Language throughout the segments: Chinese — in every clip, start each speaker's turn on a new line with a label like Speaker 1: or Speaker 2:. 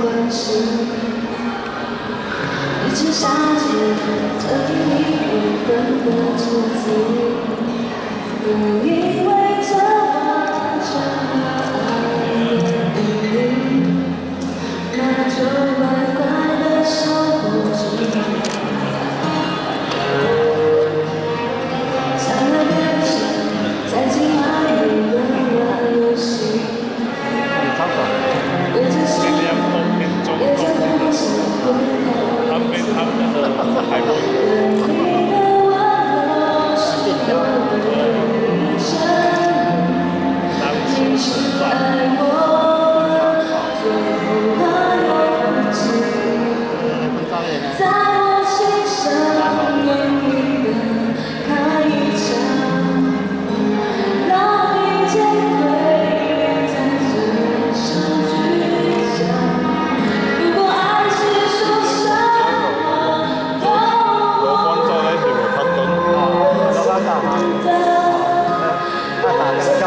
Speaker 1: 关系，一直想起这第一部分的自己，不以为。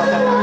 Speaker 1: 감사합니다.